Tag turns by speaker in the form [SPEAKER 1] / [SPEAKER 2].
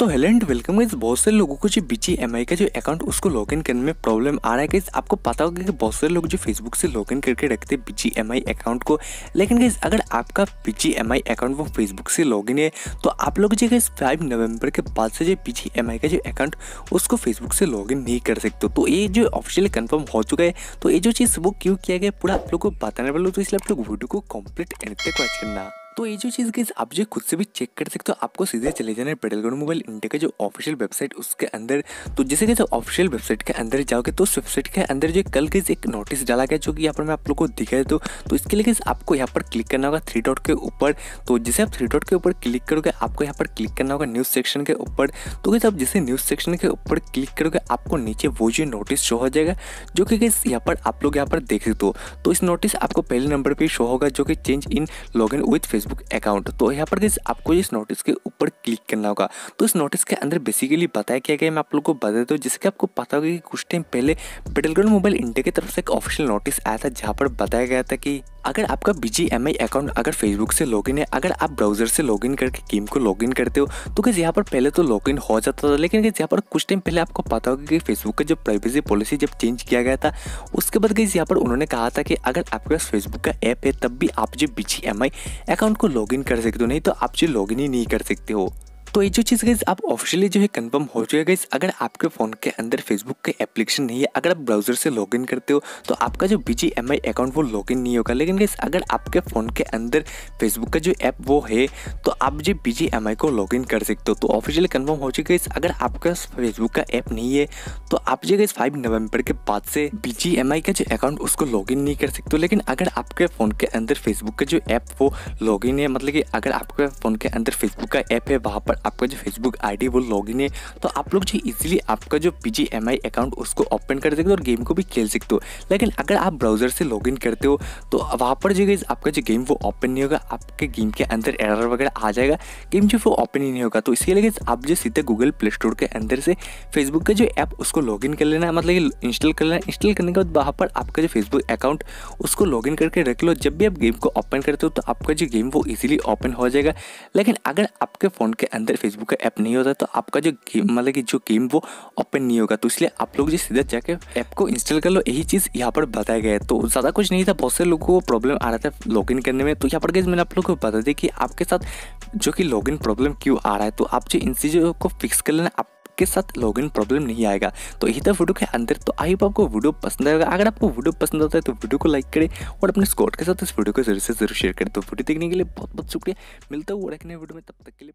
[SPEAKER 1] तो hello and welcome guys, बहुत से लोगों को जो बीची एम का जो अकाउंट उसको लॉगिन करने में प्रॉब्लम आ रहा है गाइस। आपको पता होगा कि बहुत सारे लोग जो फेसबुक से लॉगिन करके रखते हैं बीची एम अकाउंट को। लेकिन गाइस, अगर आपका बीची एम अकाउंट वो फेसबुक से लॉगिन है तो आप लोग जो गाइस फाइव नवंबर के बाद से जो बीची एम का जो अकाउंट उसको फेसबुक से लॉगिन नहीं कर सकते तो ये जो ऑफिशियली कन्फर्म हो चुका है तो ये जो चीज़ वो क्यों किया गया, पूरा आप लोग को बताने वाले तो इसलिए आप लोग वीडियो को कंप्लीट एंड तक वॉच करना। तो ये जो चीज़ गई आप जो खुद से भी चेक कर सकते हो। आपको सीधे चले जाना है पेडल मोबाइल इंडिया का जो ऑफिशियल वेबसाइट उसके अंदर। तो जैसे कि ऑफिशियल वेबसाइट के अंदर जाओगे तो उस वेबसाइट के अंदर जो कल के एक नोटिस डाला गया, जो कि यहाँ पर मैं आप लोग को दिखा देता हूँ तो इसके लिए आपको यहाँ पर क्लिक करना होगा थ्री डॉट के ऊपर। तो जैसे आप थ्री डॉट के ऊपर क्लिक करोगे, आपको यहाँ पर क्लिक करना होगा न्यूज़ सेक्शन के ऊपर। तो कैसे आप जैसे न्यूज़ सेक्शन के ऊपर क्लिक करोगे, आपको नीचे वो जो नोटिस शो हो जाएगा, जो कि गई यहाँ पर आप लोग यहाँ पर देख सकते हो। तो इस नोटिस आपको पहले नंबर पर शो होगा, जो कि change in log in with account तो यहाँ पर आपको इस नोटिस के ऊपर क्लिक करना होगा। तो इस नोटिस के अंदर बेसिकली बताया क्या गया मैं आप लोग को बता देता हूँ, जिससे कि आपको पता होगा कि कुछ टाइम पहले बेटलग्राउंड मोबाइल इंडिया की तरफ़ से एक ऑफिशियल नोटिस आया था, जहाँ पर बताया गया था कि अगर आपका BGMI अकाउंट अगर फेसबुक से लॉगिन है, अगर आप ब्राउज़र से लॉगिन करके गेम को लॉगिन करते हो तो कैसे यहाँ पर पहले तो लॉगिन हो जाता था, लेकिन कैसे यहाँ पर कुछ टाइम पहले आपको पता होगा कि फेसबुक का जो प्राइवेसी पॉलिसी जब चेंज किया गया था, उसके बाद कैसे यहाँ पर उन्होंने कहा था कि अगर आपके पास फेसबुक का ऐप है, तब भी आप जो BGMI अकाउंट को लॉगिन कर सकते हो, नहीं तो आप जो लॉगिन ही नहीं कर सकते हो। तो ये जो चीज़ गई आप ऑफिशियली जो है कंफर्म हो चुका गई अगर आपके फ़ोन के अंदर फेसबुक के एप्लीकेशन नहीं है, अगर आप ब्राउज़र से लॉगिन करते हो तो आपका जो बी अकाउंट वो लॉगिन नहीं होगा। लेकिन गई अगर आपके फ़ोन के अंदर फेसबुक का जो ऐप वो है तो आप जो बी को लॉगिन कर सकते हो। तो ऑफिशियली कन्फर्म हो चुका अगर आपका फेसबुक का ऐप नहीं है तो आप जो गई फाइव नवंबर के बाद से बी का जो अकाउंट उसको लॉगिन नहीं कर सकते हो। लेकिन अगर आपके फ़ोन के अंदर फेसबुक का जो ऐप वो लॉगिन है मतलब कि अगर आपके फ़ोन के अंदर फेसबुक का ऐप है, वहाँ पर आपका जो फेसबुक आईडी वो लॉगिन है तो आप लोग जो इजीली आपका जो पीजीएमआई अकाउंट उसको ओपन कर सकते हो और गेम को भी खेल सकते हो। लेकिन अगर आप ब्राउज़र से लॉगिन करते हो तो वहाँ पर जो आपका जो गेम वो ओपन नहीं होगा, आपके गेम के अंदर एरर वगैरह आ जाएगा गेम जो वो ओपन ही नहीं होगा। तो इसके लिए आप जो सीधे गूगल प्ले स्टोर के अंदर से फेसबुक का जो ऐप उसको लॉगिन कर लेना है मतलब इंस्टॉल कर लेना। इंस्टॉल करने के बाद वहाँ पर आपका जो फेसबुक अकाउंट उसको लॉगिन करके रख लो। जब भी आप गेम को ओपन करते हो तो आपका जो गेम वो इजीली ओपन हो जाएगा। लेकिन अगर आपके फ़ोन के अंदर फेसबुक का ऐप नहीं होता तो आपका जो गेम मतलब कि जो गेम वो ओपन नहीं होगा। तो इसलिए आप लोग जो सीधा जाके ऐप को इंस्टॉल कर लो। यही चीज़ यहाँ पर बताया गया है। तो ज़्यादा कुछ नहीं था, बहुत से लोगों को प्रॉब्लम आ रहा था लॉगिन करने में। तो यहाँ पर गई मैंने आप लोग को बता दी कि आपके साथ जो कि लॉगिन प्रॉब्लम क्यों आ रहा है तो आप जो इन चीज़ों को फिक्स कर लेना आप के साथ लॉगिन प्रॉब्लम नहीं आएगा। तो यही था वीडियो के अंदर। तो आई आपको वीडियो पसंद आएगा। अगर आपको वीडियो पसंद आता है तो वीडियो को लाइक करें और अपने स्कॉट के साथ इस वीडियो को ज़रूर से ज़रूर शेयर करें। तो वीडियो देखने के लिए बहुत बहुत शुक्रिया। मिलता हूँ एक वीडियो में, तब तक के लिए